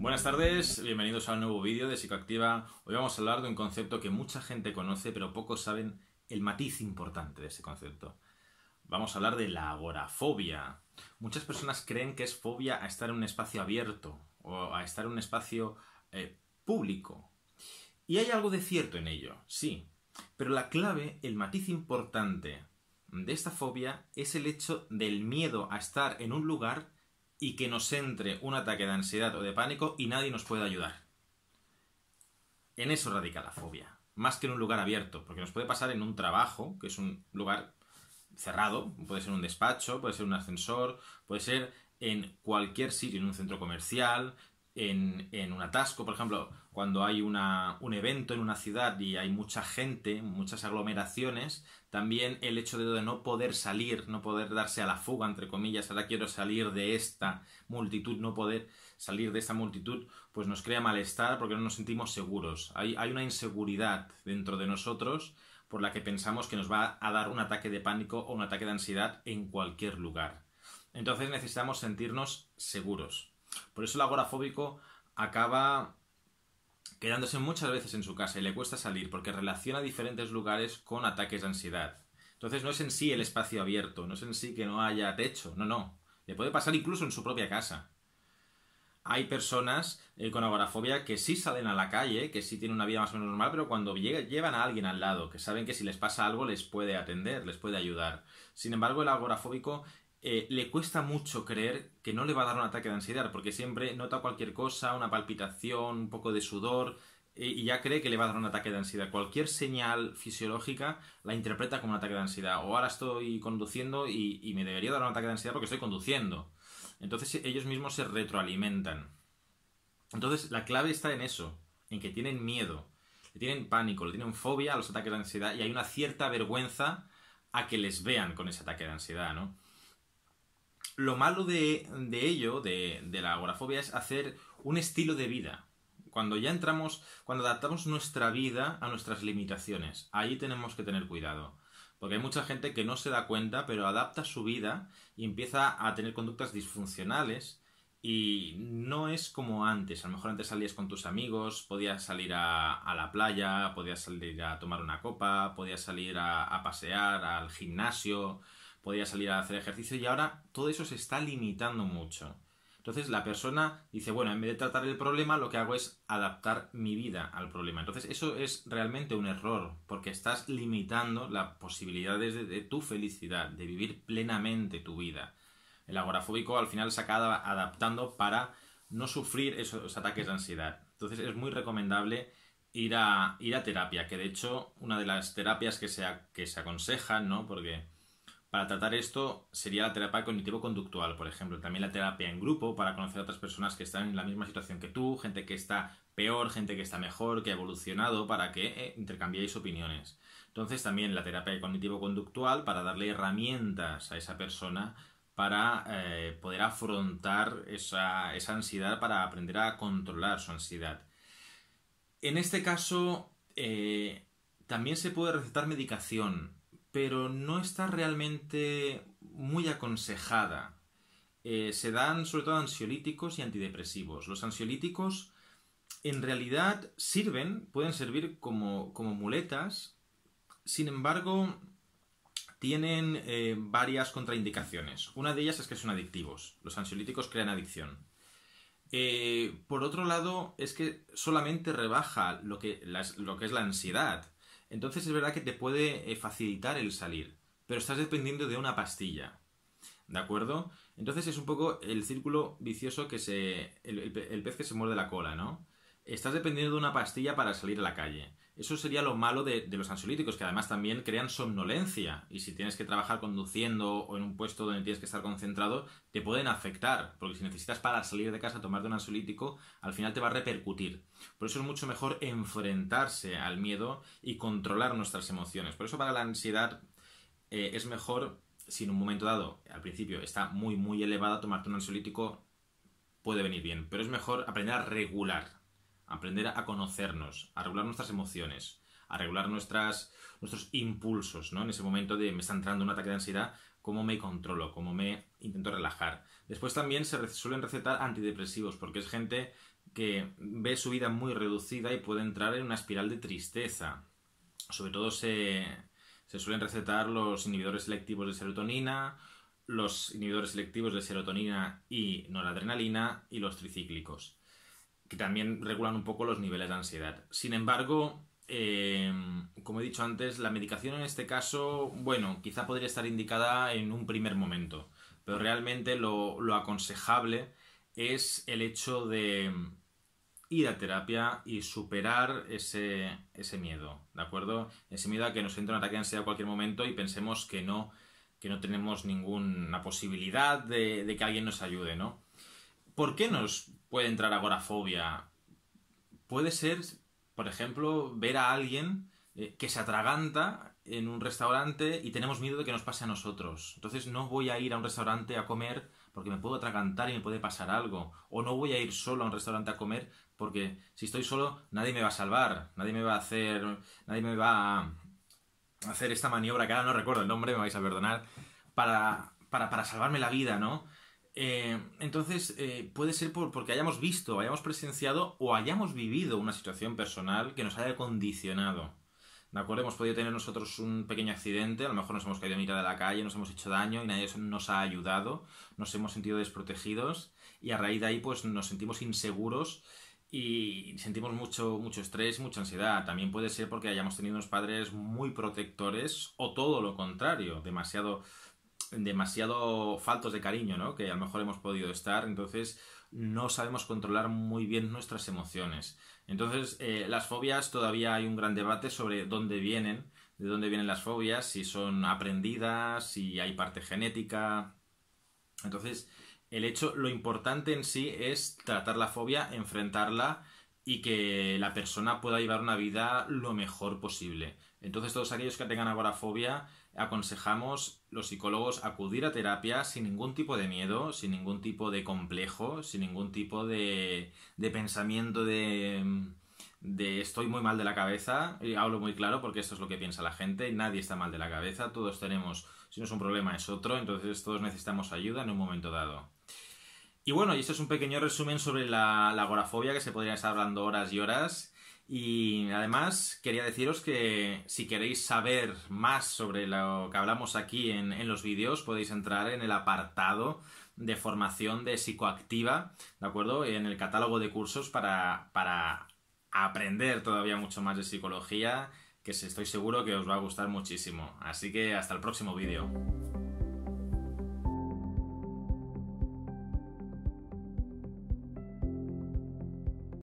Buenas tardes, bienvenidos a un nuevo vídeo de Psicoactiva. Hoy vamos a hablar de un concepto que mucha gente conoce, pero pocos saben el matiz importante de ese concepto. Vamos a hablar de la agorafobia. Muchas personas creen que es fobia a estar en un espacio abierto o a estar en un espacio eh, público. Y hay algo de cierto en ello, sí. Pero la clave, el matiz importante de esta fobia es el hecho del miedo a estar en un lugar y que nos entre un ataque de ansiedad o de pánico y nadie nos puede ayudar. En eso radica la fobia, más que en un lugar abierto, porque nos puede pasar en un trabajo, que es un lugar cerrado, puede ser un despacho, puede ser un ascensor, puede ser en cualquier sitio, en un centro comercial, en, un atasco, por ejemplo, cuando hay una, un evento en una ciudad y hay mucha gente, muchas aglomeraciones, también el hecho de no poder salir, no poder darse a la fuga, entre comillas, ahora quiero salir de esta multitud, no poder salir de esta multitud, pues nos crea malestar porque no nos sentimos seguros. Hay una inseguridad dentro de nosotros por la que pensamos que nos va a dar un ataque de pánico o un ataque de ansiedad en cualquier lugar. Entonces necesitamos sentirnos seguros. Por eso el agorafóbico acaba quedándose muchas veces en su casa y le cuesta salir porque relaciona diferentes lugares con ataques de ansiedad. Entonces no es en sí el espacio abierto, no es en sí que no haya techo, no, no. Le puede pasar incluso en su propia casa. Hay personas eh, con agorafobia que sí salen a la calle, que sí tienen una vida más o menos normal, pero cuando llevan a alguien al lado, que saben que si les pasa algo les puede atender, les puede ayudar. Sin embargo, el agorafóbico eh, le cuesta mucho creer que no le va a dar un ataque de ansiedad, porque siempre nota cualquier cosa, una palpitación, un poco de sudor, eh, y ya cree que le va a dar un ataque de ansiedad. Cualquier señal fisiológica la interpreta como un ataque de ansiedad. O ahora estoy conduciendo y, y me debería dar un ataque de ansiedad porque estoy conduciendo. Entonces ellos mismos se retroalimentan. Entonces la clave está en eso, en que tienen miedo, tienen pánico, le tienen fobia a los ataques de ansiedad y hay una cierta vergüenza a que les vean con ese ataque de ansiedad, ¿no? Lo malo de, ello, de, la agorafobia, es hacer un estilo de vida. Cuando ya entramos, cuando adaptamos nuestra vida a nuestras limitaciones, ahí tenemos que tener cuidado. Porque hay mucha gente que no se da cuenta, pero adapta su vida y empieza a tener conductas disfuncionales y no es como antes. A lo mejor antes salías con tus amigos, podías salir a, la playa, podías salir a tomar una copa, podías salir a pasear, al gimnasio, podía salir a hacer ejercicio y ahora todo eso se está limitando mucho. Entonces la persona dice, bueno, en vez de tratar el problema, lo que hago es adaptar mi vida al problema. Entonces eso es realmente un error, porque estás limitando las posibilidades de, tu felicidad, de vivir plenamente tu vida. El agorafóbico al final se acaba adaptando para no sufrir esos ataques de ansiedad. Entonces es muy recomendable ir a, ir a terapia, que de hecho una de las terapias que se, que se aconsejan, ¿no? Porque para tratar esto sería la terapia cognitivo-conductual, por ejemplo. También la terapia en grupo para conocer a otras personas que están en la misma situación que tú, gente que está peor, gente que está mejor, que ha evolucionado, para que eh, intercambiéis opiniones. Entonces también la terapia cognitivo-conductual para darle herramientas a esa persona para eh, poder afrontar esa, ansiedad, para aprender a controlar su ansiedad. En este caso, eh, también se puede recetar medicación pero no está realmente muy aconsejada. Eh, se dan sobre todo ansiolíticos y antidepresivos. Los ansiolíticos en realidad sirven, pueden servir como, muletas, sin embargo tienen eh, varias contraindicaciones. Una de ellas es que son adictivos. Los ansiolíticos crean adicción. Eh, por otro lado, es que solamente rebaja lo que, lo que es la ansiedad. Entonces es verdad que te puede eh, facilitar el salir, pero estás dependiendo de una pastilla. ¿De acuerdo? Entonces es un poco el círculo vicioso que se. el, pez que se muerde la cola, ¿no? Estás dependiendo de una pastilla para salir a la calle. Eso sería lo malo de, los ansiolíticos, que además también crean somnolencia. Y si tienes que trabajar conduciendo o en un puesto donde tienes que estar concentrado, te pueden afectar. Porque si necesitas para salir de casa tomarte un ansiolítico, al final te va a repercutir. Por eso es mucho mejor enfrentarse al miedo y controlar nuestras emociones. Por eso para la ansiedad eh, es mejor, si en un momento dado, al principio, está muy, muy elevada, tomarte un ansiolítico puede venir bien. Pero es mejor aprender a regular aprender a conocernos, a regular nuestras emociones, a regular nuestras, nuestros impulsos, ¿no? En ese momento de me está entrando un ataque de ansiedad, cómo me controlo, cómo me intento relajar. Después también se suelen recetar antidepresivos, porque es gente que ve su vida muy reducida y puede entrar en una espiral de tristeza. Sobre todo se, se suelen recetar los inhibidores selectivos de serotonina, los inhibidores selectivos de serotonina y noradrenalina y los tricíclicos, que también regulan un poco los niveles de ansiedad. Sin embargo, eh, como he dicho antes, la medicación en este caso, bueno, quizá podría estar indicada en un primer momento, pero realmente lo, lo aconsejable es el hecho de ir a terapia y superar ese, ese miedo, ¿de acuerdo? Ese miedo a que nos entre un ataque de ansiedad a cualquier momento y pensemos que no, que no tenemos ninguna posibilidad de, de que alguien nos ayude, ¿no? ¿Por qué nos puede entrar agorafobia? Puede ser, por ejemplo, ver a alguien eh, que se atraganta en un restaurante y tenemos miedo de que nos pase a nosotros. Entonces no voy a ir a un restaurante a comer porque me puedo atragantar y me puede pasar algo. O no voy a ir solo a un restaurante a comer porque si estoy solo nadie me va a salvar, nadie me va a hacer, nadie me va a hacer esta maniobra que ahora no recuerdo el nombre, me vais a perdonar, para, para, para salvarme la vida, ¿no? Eh, entonces, eh, puede ser por, porque hayamos visto, hayamos presenciado o hayamos vivido una situación personal que nos haya condicionado. ¿De acuerdo? Hemos podido tener nosotros un pequeño accidente, a lo mejor nos hemos caído a mitad de la calle, nos hemos hecho daño y nadie nos ha ayudado, nos hemos sentido desprotegidos y a raíz de ahí pues nos sentimos inseguros y sentimos mucho, mucho estrés, mucha ansiedad. También puede ser porque hayamos tenido unos padres muy protectores o todo lo contrario, demasiado, demasiado faltos de cariño, ¿no? Que a lo mejor hemos podido estar, entonces no sabemos controlar muy bien nuestras emociones. Entonces, eh, las fobias todavía hay un gran debate sobre dónde vienen, de dónde vienen las fobias, si son aprendidas, si hay parte genética. Entonces, el hecho, lo importante en sí es tratar la fobia, enfrentarla y que la persona pueda llevar una vida lo mejor posible. Entonces, todos aquellos que tengan agorafobia, aconsejamos los psicólogos acudir a terapia sin ningún tipo de miedo, sin ningún tipo de complejo, sin ningún tipo de, de pensamiento de, de estoy muy mal de la cabeza. Y hablo muy claro porque esto es lo que piensa la gente. Nadie está mal de la cabeza, todos tenemos, si no es un problema es otro, entonces todos necesitamos ayuda en un momento dado. Y bueno, y esto es un pequeño resumen sobre la, agorafobia que se podría estar hablando horas y horas. Y además quería deciros que si queréis saber más sobre lo que hablamos aquí en, los vídeos, podéis entrar en el apartado de formación de psicoactiva, ¿de acuerdo? En el catálogo de cursos para, para aprender todavía mucho más de psicología, que estoy seguro que os va a gustar muchísimo. Así que hasta el próximo vídeo.